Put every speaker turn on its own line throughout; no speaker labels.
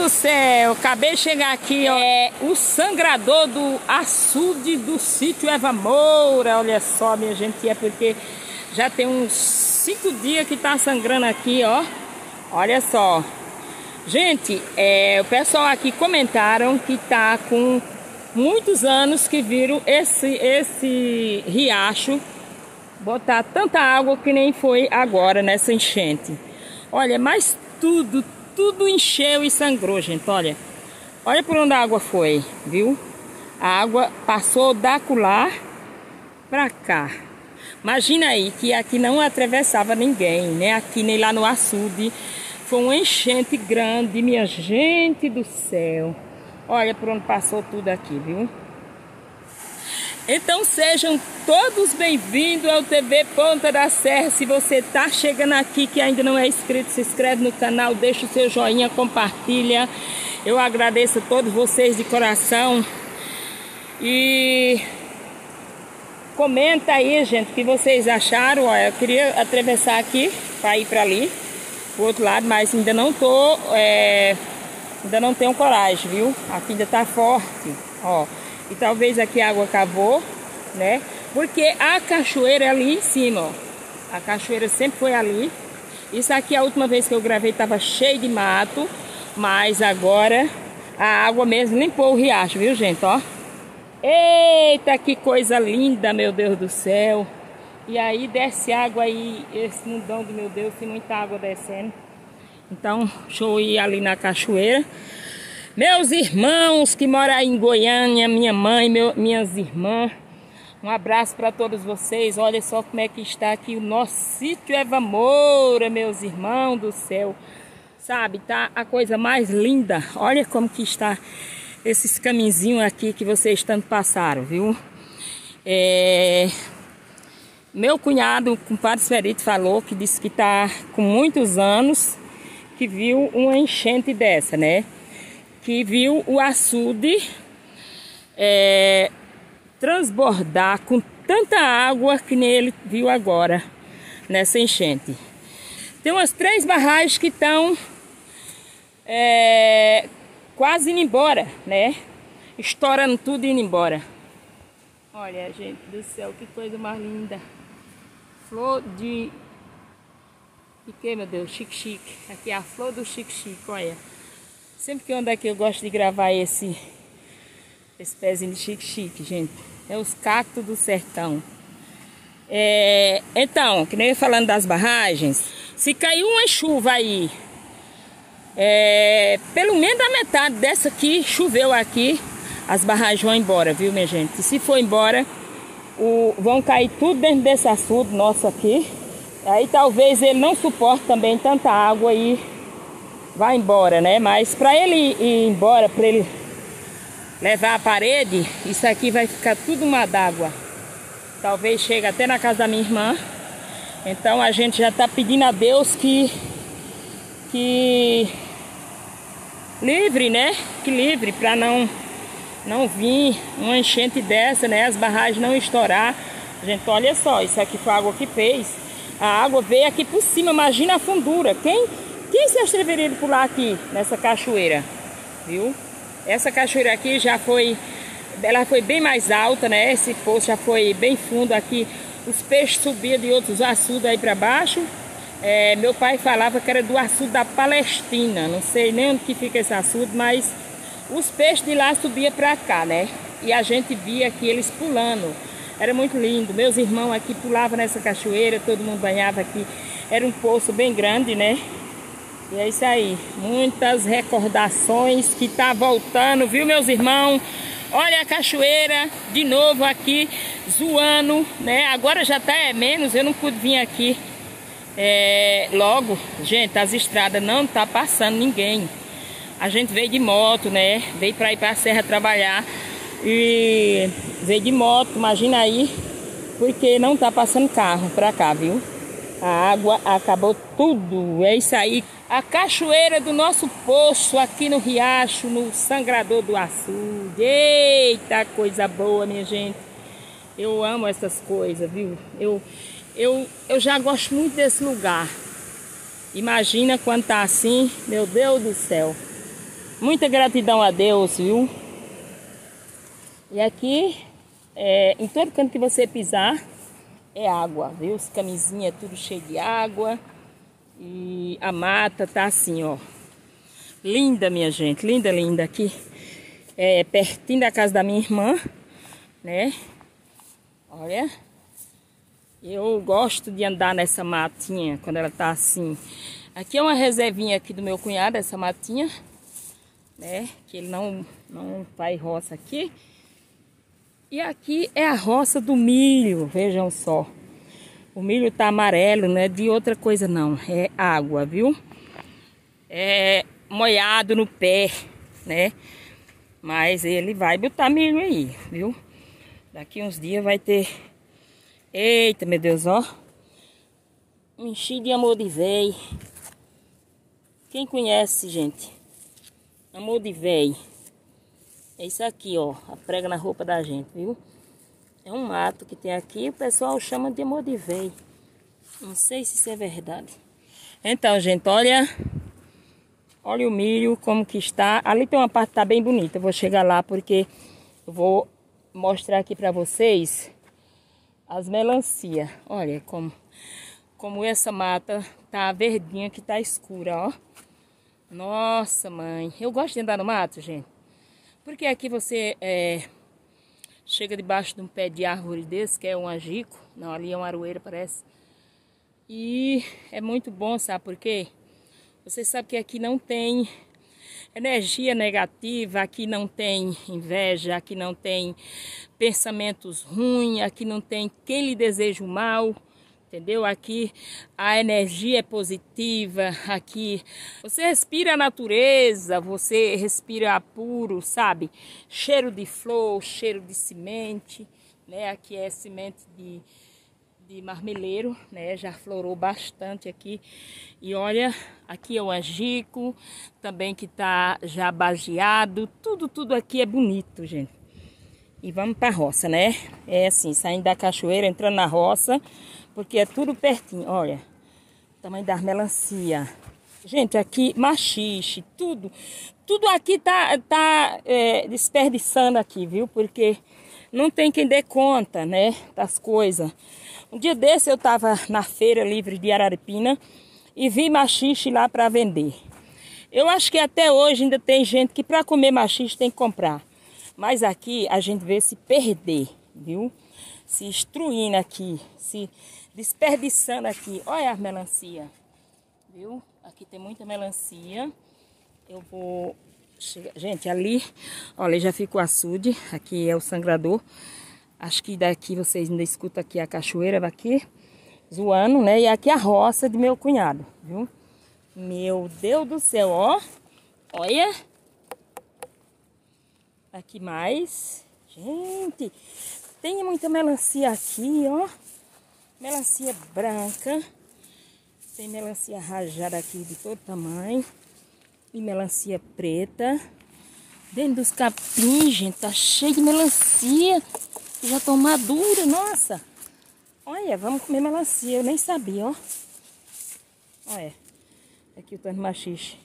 do céu, acabei de chegar aqui, ó. É o sangrador do açude do sítio Eva Moura. Olha só, minha gente, é porque já tem uns cinco dias que tá sangrando aqui, ó. Olha só. Gente, é, o pessoal aqui comentaram que tá com muitos anos que viram esse, esse riacho botar tanta água que nem foi agora nessa enchente. Olha, mas tudo, tudo encheu e sangrou, gente. Olha, olha por onde a água foi, viu? A água passou da colar pra cá. Imagina aí que aqui não atravessava ninguém, nem aqui nem lá no açude. Foi uma enchente grande, minha gente do céu. Olha por onde passou tudo aqui, viu? Então sejam todos bem-vindos ao TV Ponta da Serra. Se você está chegando aqui que ainda não é inscrito, se inscreve no canal, deixa o seu joinha, compartilha. Eu agradeço a todos vocês de coração. E comenta aí, gente, o que vocês acharam. Ó, eu queria atravessar aqui para ir para ali, pro outro lado, mas ainda não tô, é, ainda não tenho coragem, viu? Aqui ainda tá forte, ó. E talvez aqui a água acabou, né? Porque a cachoeira é ali em cima, ó. A cachoeira sempre foi ali. Isso aqui a última vez que eu gravei estava cheio de mato, mas agora a água mesmo limpou o riacho, viu, gente, ó? Eita, que coisa linda, meu Deus do céu. E aí desce água aí, esse mundão do meu Deus, tem muita água descendo. Então, deixa eu ir ali na cachoeira. Meus irmãos que moram aí em Goiânia, minha mãe, meu, minhas irmãs, um abraço para todos vocês. Olha só como é que está aqui o nosso sítio Eva Moura, meus irmãos do céu. Sabe, tá a coisa mais linda. Olha como que está esses caminzinhos aqui que vocês tanto passaram, viu? É... Meu cunhado, o compadre Ferito, falou que disse que está com muitos anos que viu uma enchente dessa, né? Viu o açude é, transbordar com tanta água que nele viu agora nessa enchente. Tem umas três barragens que estão é, quase indo embora, né? Estourando tudo e indo embora. Olha, gente do céu, que coisa mais linda. Flor de... De que, meu Deus? Chique-chique. Aqui é a flor do chique-chique, olha. Sempre que eu ando aqui eu gosto de gravar esse, esse pezinho de chique-chique, gente. É os cactos do sertão. É, então, que nem eu falando das barragens, se caiu uma chuva aí, é, pelo menos a metade dessa aqui choveu aqui, as barragens vão embora, viu, minha gente? Se for embora, o, vão cair tudo dentro desse açude nosso aqui. Aí talvez ele não suporte também tanta água aí vai embora, né? Mas para ele ir embora, para ele levar a parede, isso aqui vai ficar tudo uma d'água. Talvez chegue até na casa da minha irmã. Então a gente já está pedindo a Deus que que livre, né? Que livre para não não vir uma enchente dessa, né? As barragens não estourar. Gente, olha só, isso aqui foi a água que fez. A água veio aqui por cima, imagina a fundura. Quem quem se atreveria a pular aqui nessa cachoeira? Viu? Essa cachoeira aqui já foi, ela foi bem mais alta, né? Esse poço já foi bem fundo aqui. Os peixes subiam de outros açudes aí para baixo. É, meu pai falava que era do açude da Palestina. Não sei nem onde que fica esse açude, mas os peixes de lá subiam para cá, né? E a gente via aqui eles pulando. Era muito lindo. Meus irmãos aqui pulavam nessa cachoeira, todo mundo banhava aqui. Era um poço bem grande, né? E é isso aí, muitas recordações que tá voltando, viu meus irmãos? Olha a cachoeira de novo aqui, zoando, né? Agora já tá é menos, eu não pude vir aqui é, logo. Gente, as estradas não tá passando ninguém. A gente veio de moto, né? Veio para ir para a serra trabalhar e veio de moto, imagina aí, porque não tá passando carro para cá, viu? A água acabou tudo. É isso aí. A cachoeira do nosso poço aqui no riacho, no sangrador do açude. Eita, coisa boa, minha gente. Eu amo essas coisas, viu? Eu, eu, eu já gosto muito desse lugar. Imagina quando tá assim, meu Deus do céu. Muita gratidão a Deus, viu? E aqui, é, em todo canto que você pisar, é água, viu? Os camisinhas é tudo cheio de água. E a mata tá assim, ó. Linda, minha gente. Linda, linda. Aqui é pertinho da casa da minha irmã, né? Olha. Eu gosto de andar nessa matinha quando ela tá assim. Aqui é uma reservinha aqui do meu cunhado, essa matinha, né? Que ele não, não faz roça aqui. E aqui é a roça do milho, vejam só. O milho tá amarelo, não é de outra coisa não, é água, viu? É molhado no pé, né? Mas ele vai botar milho aí, viu? Daqui uns dias vai ter Eita, meu Deus, ó. Me enchi de amor de véi. Quem conhece, gente? Amor de véi. É isso aqui, ó. A prega na roupa da gente, viu? É um mato que tem aqui. O pessoal chama de véi. Não sei se isso é verdade. Então, gente, olha. Olha o milho como que está. Ali tem uma parte que tá bem bonita. Eu vou chegar lá porque eu vou mostrar aqui pra vocês as melancia. Olha como, como essa mata tá verdinha que tá escura, ó. Nossa, mãe. Eu gosto de andar no mato, gente. Porque aqui você é, chega debaixo de um pé de árvore desse, que é um agico. Não, ali é uma aroeira, parece. E é muito bom, sabe por quê? Você sabe que aqui não tem energia negativa, aqui não tem inveja, aqui não tem pensamentos ruins, aqui não tem quem lhe deseja o mal, entendeu? Aqui a energia é positiva, aqui você respira a natureza, você respira puro, sabe? Cheiro de flor, cheiro de semente, né? Aqui é semente de de marmeleiro, né? Já florou bastante aqui. E olha, aqui é o angico, também que tá já bageado. Tudo, tudo aqui é bonito, gente. E vamos pra roça, né? É assim, saindo da cachoeira, entrando na roça, porque é tudo pertinho. Olha, tamanho das melancia. Gente, aqui machixe, tudo. Tudo aqui tá, tá é, desperdiçando aqui, viu? Porque não tem quem dê conta, né? Das coisas. Um dia desse eu estava na feira livre de Araripina e vi machixe lá para vender. Eu acho que até hoje ainda tem gente que para comer machixe tem que comprar. Mas aqui a gente vê se perder, viu? Se instruindo aqui, se desperdiçando aqui. Olha as melancia, viu? Aqui tem muita melancia. Eu vou... Gente, ali, olha, já fica o açude. Aqui é o sangrador. Acho que daqui vocês ainda escutam aqui a cachoeira daqui, zoando, né? E aqui a roça de meu cunhado, viu? Meu Deus do céu, ó. Olha. Aqui mais. Gente, tem muita melancia aqui, ó. Melancia branca. Tem melancia rajada aqui de todo tamanho. E melancia preta. Dentro dos capins, gente, tá cheio de melancia. Já estão maduras, nossa. Olha, vamos comer melancia. Eu nem sabia, ó. Olha. Aqui o tanto machixe.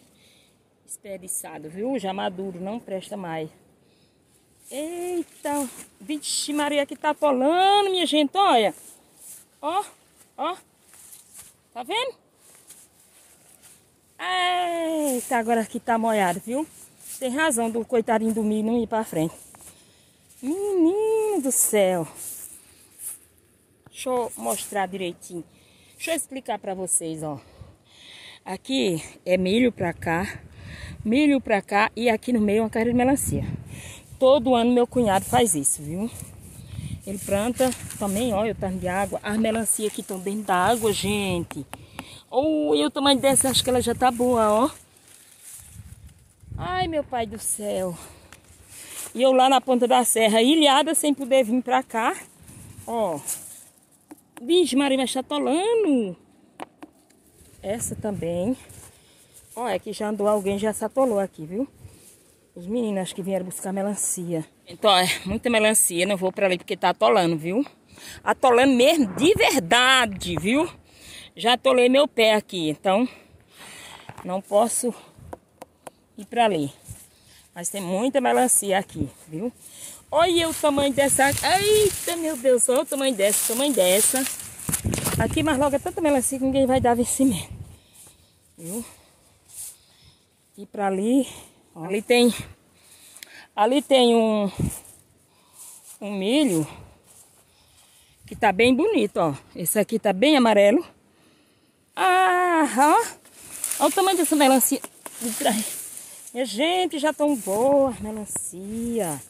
Esperdiçado, viu? Já maduro, não presta mais. Eita. Vixe, Maria, aqui tá polando, minha gente. Olha. Ó, ó. Tá vendo? Eita, agora aqui tá molhado, viu? Tem razão do coitadinho do milho não ir pra frente. Menino do céu. Deixa eu mostrar direitinho. Deixa eu explicar para vocês, ó. Aqui é milho pra cá, milho pra cá e aqui no meio uma carreira de melancia. Todo ano meu cunhado faz isso, viu? Ele planta também, olha o tanto de água. As melancias aqui estão dentro da água, gente. Oh, e o tamanho dessa, acho que ela já tá boa, ó. Ai, meu pai do céu. E eu lá na ponta da serra, ilhada, sem poder vir pra cá. Ó. Vixe, Maria, mas tá atolando. Essa também. Ó, é que já andou alguém, já se atolou aqui, viu? Os meninos acho que vieram buscar melancia. Então, é muita melancia. Não vou pra ali porque tá atolando, viu? Atolando mesmo, de verdade, viu? Já atolei meu pé aqui, então não posso ir pra ali. Mas tem muita melancia aqui, viu? Olha o tamanho dessa. Eita, meu Deus, olha o tamanho dessa, o tamanho dessa. Aqui, mas logo é tanta melancia que ninguém vai dar vencimento. Viu? E pra ali, ali tem. Ali tem um. Um milho. Que tá bem bonito, ó. Esse aqui tá bem amarelo. Ah, ó. Olha o tamanho dessa melancia. Minha gente, já tão boa melancia.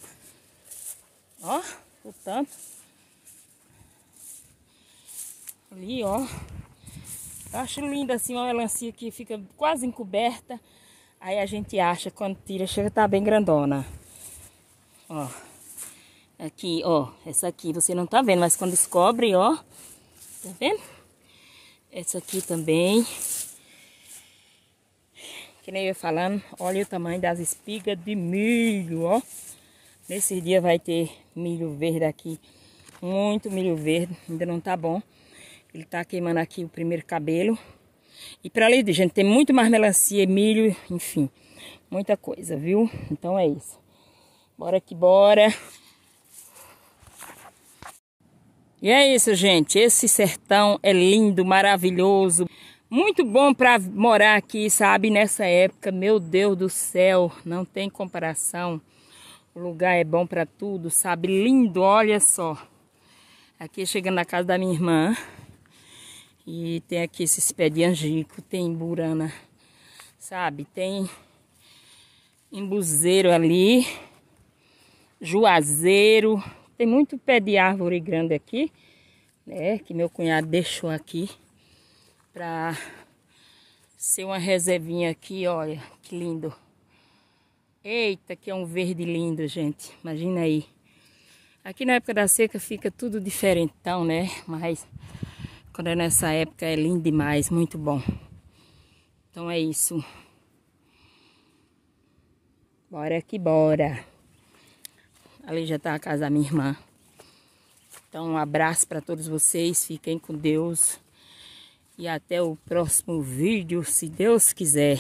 Ó, o tanto. Ali, ó. Acho linda assim uma melancia que fica quase encoberta. Aí a gente acha quando tira, chega tá bem grandona. Ó. Aqui, ó. Essa aqui você não tá vendo, mas quando descobre, ó. Tá vendo? Essa aqui também. Que nem eu falando, olha o tamanho das espigas de milho, ó. Nesse dia vai ter milho verde aqui. Muito milho verde, ainda não tá bom. Ele tá queimando aqui o primeiro cabelo. E para ali, gente, tem muito mais melancia, milho, enfim. Muita coisa, viu? Então é isso. Bora que bora. E é isso, gente. Esse sertão é lindo, maravilhoso. Muito bom para morar aqui, sabe? Nessa época, meu Deus do céu, não tem comparação. O lugar é bom para tudo, sabe? Lindo, olha só. Aqui chegando na casa da minha irmã. E tem aqui esses pés de angico, tem burana, sabe? Tem embuzeiro ali, juazeiro. Tem muito pé de árvore grande aqui, né? Que meu cunhado deixou aqui pra ser uma reservinha aqui, olha, que lindo. Eita, que é um verde lindo, gente. Imagina aí. Aqui na época da seca fica tudo diferentão, né? Mas quando é nessa época é lindo demais, muito bom. Então é isso. Bora que bora. Ali já tá a casa da minha irmã. Então um abraço para todos vocês. Fiquem com Deus. E até o próximo vídeo, se Deus quiser.